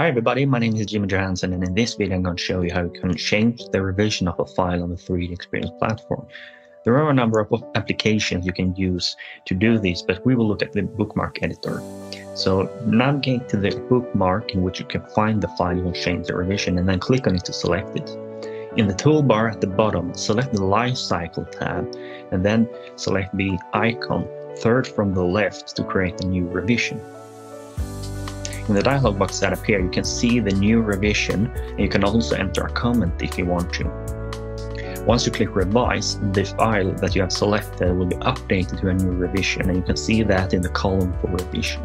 Hi everybody, my name is Jimmy Johansson and in this video I'm going to show you how you can change the revision of a file on the 3D Experience platform. There are a number of applications you can use to do this, but we will look at the bookmark editor. So navigate to the bookmark in which you can find the file you want to change the revision and then click on it to select it. In the toolbar at the bottom, select the Lifecycle tab and then select the icon third from the left to create a new revision. In the dialog box that appear, you can see the new revision and you can also enter a comment if you want to. Once you click revise, the file that you have selected will be updated to a new revision and you can see that in the column for revision.